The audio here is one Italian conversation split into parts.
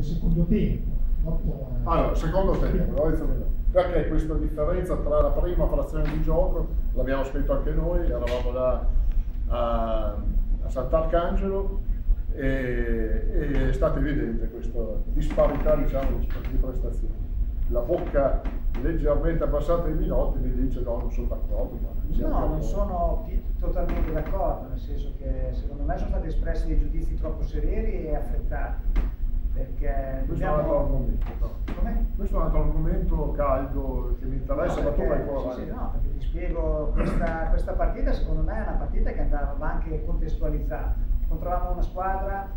nel secondo tempo. Dopo, eh, allora, secondo tempo, perché questa differenza tra la prima frazione di gioco, l'abbiamo scritto anche noi, eravamo da a, a Sant'Arcangelo e, è stata evidente questa disparità diciamo, di prestazioni. La bocca leggermente abbassata di Minotti mi dice no, non sono d'accordo. No, non sono totalmente d'accordo, nel senso che secondo me sono stati espressi dei giudizi troppo severi e affrettati. Perché questo dobbiamo... è un altro argomento. No. Questo è un altro argomento caldo che mi interessa, no, ma tu vai qua sì, sì, no, perché ti spiego, questa, questa partita secondo me è una partita che andava anche contestualizzata. Incontravamo una squadra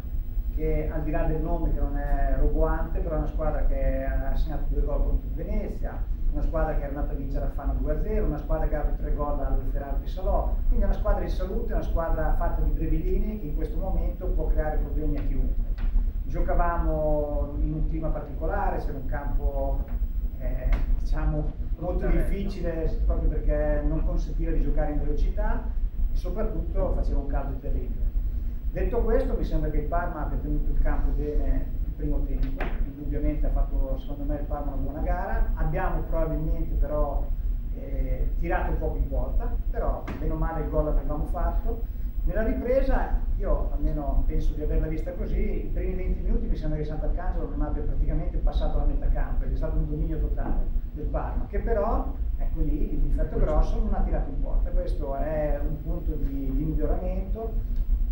che al di là del nome che non è roboante, però è una squadra che ha segnato due gol contro il Venezia, una squadra che è andata a vincere a Fana 2-0, una squadra che ha dato tre gol al Ferrari di Salò, quindi è una squadra di salute, una squadra fatta di brevilini che in questo momento può creare problemi a chiunque. Giocavamo in un clima particolare, c'era un campo eh, diciamo molto difficile proprio perché non consentiva di giocare in velocità e soprattutto faceva un caldo terribile. Detto questo mi sembra che il Parma abbia tenuto il campo bene il primo tempo, indubbiamente ha fatto secondo me il Parma una buona gara, abbiamo probabilmente però eh, tirato poco in porta, però meno male il gol l'avevamo fatto. Nella ripresa, io almeno penso di averla vista così, i primi 20 minuti mi sembra che Sant'Arcangelo non abbia praticamente passato la metà campo, è stato un dominio totale del Parma, che però, ecco lì, il difetto grosso non ha tirato in porta, questo è un punto di, di miglioramento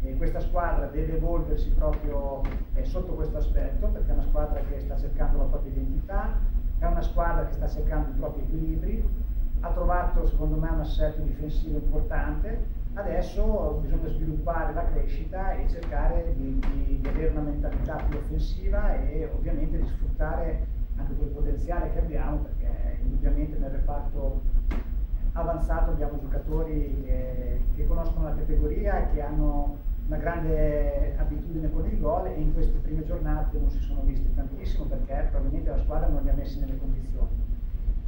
e questa squadra deve evolversi proprio eh, sotto questo aspetto perché è una squadra che sta cercando la propria identità, è una squadra che sta cercando i propri equilibri, ha trovato secondo me un assetto difensivo importante, adesso bisogna sviluppare la crescita e cercare di, di, di avere una mentalità più offensiva e ovviamente di sfruttare anche quel potenziale che abbiamo perché indubbiamente nel reparto avanzato abbiamo giocatori che, che conoscono la categoria e che hanno una grande abitudine con il gol e in queste prime giornate non si sono visti tantissimo perché probabilmente la squadra non li ha messi nelle condizioni.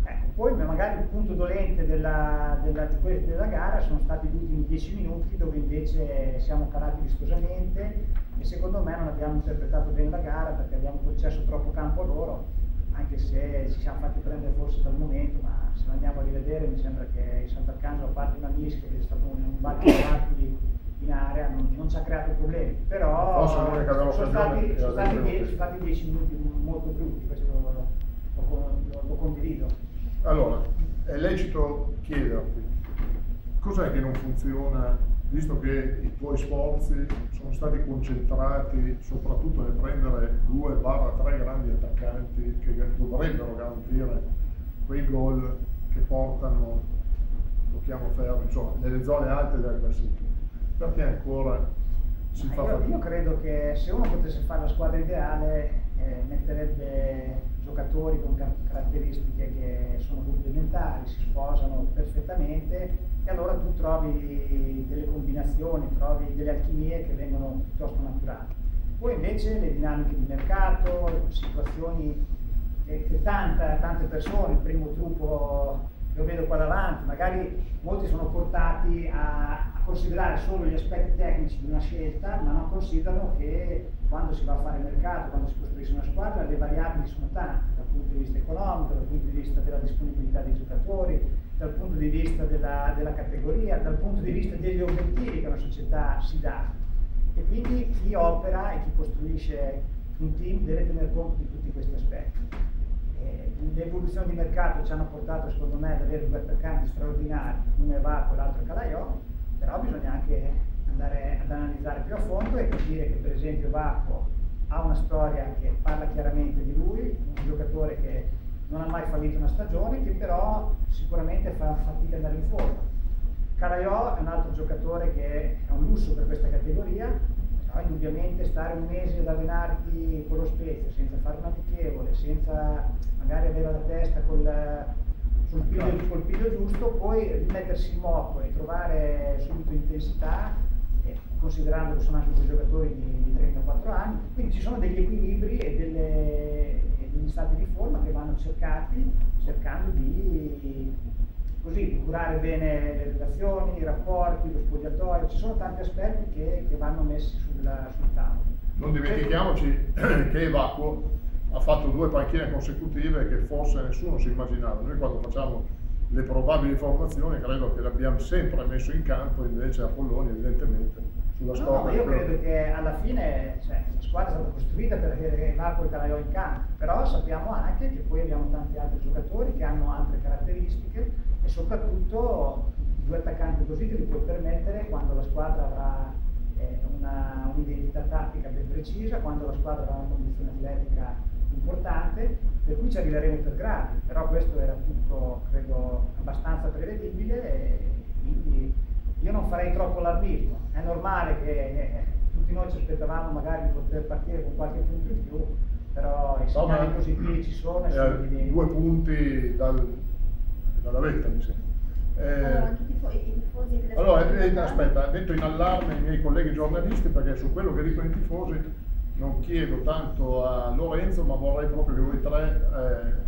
Ecco, poi magari il punto dolente della, della, della, gara sono stati gli ultimi 10 minuti dove invece siamo calati vistosamente e secondo me non abbiamo interpretato bene la gara perché abbiamo concesso troppo campo a loro, anche se ci siamo fatti prendere forse dal momento, ma se andiamo a rivedere mi sembra che il Sant'Arcangelo, a parte una mischia che è stato un, un battito in area non, non, ci ha creato problemi, però sono, sono, stati, sono stati, dieci, stati dieci minuti molto brutti, questo lo, lo, lo, lo condivido. Allora, è lecito chiederti, cos'è che non funziona, visto che i tuoi sforzi sono stati concentrati soprattutto nel prendere due barra tre grandi attaccanti che dovrebbero garantire quei gol che portano, tocchiamo ferro, insomma, nelle zone alte della classifica perché ancora si fa io, io credo che se uno potesse fare la squadra ideale eh, metterebbe giocatori con caratteristiche che sono complementari, si sposano perfettamente e allora tu trovi delle combinazioni, trovi delle alchimie che vengono piuttosto naturali. Poi invece le dinamiche di mercato, situazioni che, che tanta, tante persone, il primo gruppo lo vedo qua davanti, magari molti sono portati a, considerare solo gli aspetti tecnici di una scelta, ma non considerano che quando si va a fare mercato, quando si costruisce una squadra, le variabili sono tante, dal punto di vista economico, dal punto di vista della disponibilità dei giocatori, dal punto di vista della, della categoria, dal punto di vista degli obiettivi che una società si dà. E quindi chi opera e chi costruisce un team deve tener conto di tutti questi aspetti. le evoluzioni di mercato ci hanno portato secondo me ad avere due attaccanti straordinari, uno è Vaco e l'altro è Calaiò, però bisogna anche analizzare più a fondo e capire che per esempio Vacco ha una storia che parla chiaramente di lui, un giocatore che non ha mai fallito una stagione, che però sicuramente fa fatica ad andare in forma. Caraiò è un altro giocatore che è un lusso per questa categoria, però indubbiamente stare un mese ad allenarti con lo Spezia senza fare una amichevole, senza magari avere la testa col, sul piglio, col piglio giusto, poi rimettersi in moto e trovare subito intensità, considerando che sono anche due giocatori di, di, 34 anni, quindi ci sono degli equilibri e, delle, e degli stati di forma che vanno cercati cercando di, così, curare bene le relazioni, i rapporti, lo spogliatoio, ci sono tanti aspetti che, che vanno messi sul, sul tavolo. Non dimentichiamoci che Evacuo ha fatto due panchine consecutive che forse nessuno si immaginava. Noi quando facciamo le probabili formazioni credo che l'abbiamo sempre messo in campo, invece Apolloni evidentemente sulla No, scorta. ma io credo che alla fine cioè, la squadra è stata costruita per avere Marco e Calaiò in campo, però sappiamo anche che poi abbiamo tanti altri giocatori che hanno altre caratteristiche e soprattutto due attaccanti così te li puoi permettere quando la squadra avrà eh, una- un'identità tattica ben precisa, quando la squadra avrà una condizione atletica importante, per cui ci arriveremo per gradi, però questo era tutto, credo, abbastanza prevedibile e quindi io non farei troppo allarmismo, è normale che eh, tutti noi ci aspettavamo magari di poter partire con qualche punto in più, però i No, segnali ma- positivi ci sono e eh, due punti dal- dalla vetta mi sembra. Eh, Allora, anche i tifo- i tifosi della Allora, eh, aspetta, metto in allarme i miei colleghi giornalisti perché su quello che dicono i tifosi non chiedo tanto a Lorenzo, ma vorrei proprio che voi tre